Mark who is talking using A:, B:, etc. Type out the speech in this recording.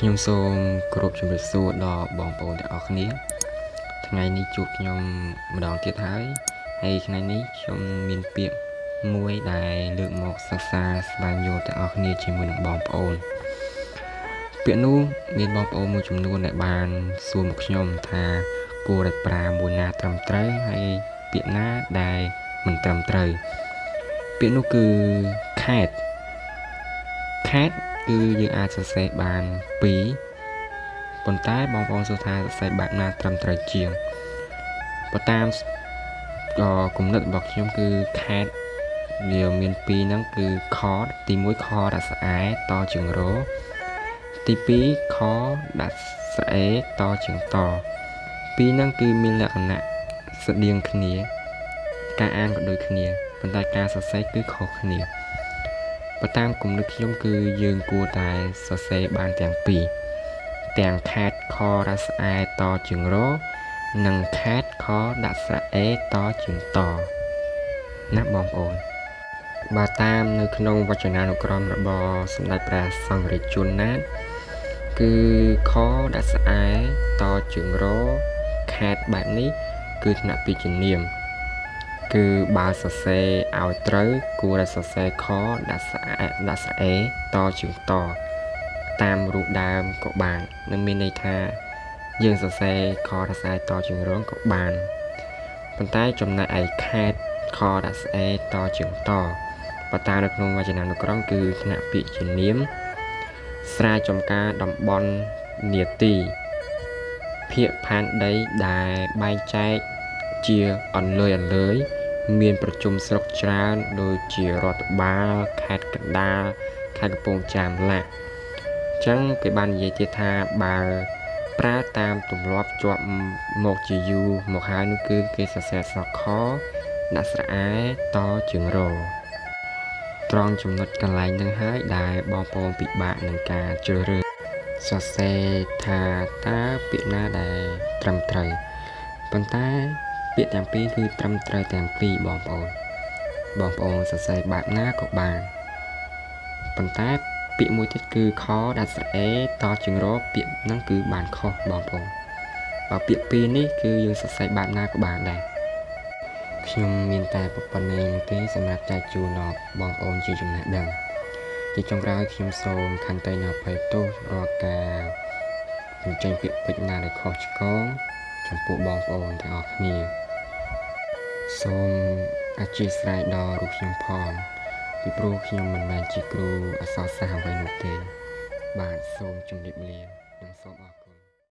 A: ខ្ញុំសូមគោរពជំរាបសួរដល់បងប្អូនទាំងអស់គ្នា ថ្ងៃនេះជួបខ្ញុំម្ដងទៀតហើយហើយថ្ងៃនេះខ្ញុំមានពាក្យមួយដែលលើកមកសិក្សាស្វែងយល់ទាំងអស់គ្នាជាមួយនឹងបងប្អូនពាក្យនោះមានបងប្អូនមួយចំនួនដែលបានសួរមកខ្ញុំថាគួរតែប្រើមួយណាត្រឹមត្រូវហើយពាក្យណាដែលមិនត្រឹមត្រូវពាក្យនោះគឺខេត ខេតគឺយើងអាចសរសេរបាន2ប៉ុន្តែបងប្អូនសួរថាសរសេរបែបណាត្រឹមត្រូវជាងបើតាមក៏គំនិតរបស់ខ្ញុំគឺខេតវាមាន2ហ្នឹងគឺ ខទី1ខដាក់ស្អែតជាងរទី2ខដាក់ស្អេតជាងតពីរហ្នឹងគឺមានលក្ខណៈស្តៀងគ្នា ការអានក៏ដូចគ្នាប៉ុន្តែការសរសេរគឺខុសគ្នា បើតាមគំនិតខ្ញុំគឺយើងគួរតែសរសេរបានទាំងពីរទាំងខេតខរស្អែតជាងរនិងខេតខដាក់ស្រៈអេតជាងតណាបងប្អូនបើតាមនៅក្នុងវចនានុក្រមរបស់សម្ដេចព្រះសង្ឃរាជជនណាតគឺខដាក់ស្អែតជាងរខេតបែបនេះគឺថ្នាក់ពីជំនាញ គឺបើសរសេរឲ្យត្រូវ គួរតែសរសេរខដាក់ស្អែដាក់ស្អេតជាងតតាមរូបដើមក៏បាននឹងមានន័យថាយើងសរសេរខដាក់ស្អែតជាងរងក៏បានប៉ុន្តែចំណែកឯខេតខដាក់ស្អេតជាងតបតានៅក្នុងវចនានុក្រមគឺថ្នាក់ពាក្យជានាម ស្រែចំការតំបន់នាទីភាកផែនដីដែលបែងចែក ជាអន្លើយអន្លើយ មាន ប្រជុំស្រុកច្រើន ដូចជារដ្ឋបាលខេត្តកណ្ដាលខេត្តកំពង់ចាមឡាក់អញ្ចឹងគេបាននិយាយទៀតថាបើប្រើតាមទម្លាប់ជាប់មកជាយូរមកហើយនោះគឺគេសរសេរសខដាក់ស្រែតជាងរត្រង់ចំណុចកន្លែងនឹងហើយដែលបងប្អូនពិបាកនឹងការជ្រើសរើសសរសេរថាតើពាក្យណាដែលត្រឹមត្រូវប៉ុន្តែ ពាក្យទាំងពីរគឺត្រឹមត្រូវទាំងពីរបងប្អូនបងប្អូនសរសេរបែបណាក៏បានប៉ុន្តែពាក្យមួយទៀតគឺខដាក់ស្រអេតជាងរពាក្យហ្នឹងគឺបានខុសបងប្អូនបើពាក្យពីរនេះគឺយើងសរសេរបែបណាក៏បានដែរខ្ញុំមានតែប៉ុណ្្នេះទេសម្រាប់ចែកជូនដល់បងប្អូនជាចំណេះដឹងជាចុងក្រោយខ្ញុំសូមខន្តីនៅអភ័យទោសរាល់ការបញ្ចេញពាក្យពេចន៍ណាដែលខុសឆ្គងចំពោះបងប្អូនទាំងអស់គ្នា សូមអធិស្ឋានដល់រូបខ្ញុំផងពីព្រោះខ្ញុំមិនមែនជាគ្រូអក្សរសាស្ត្រអ្វីនោះទេ បាទសូមជម្រាបលានិងសូមអរ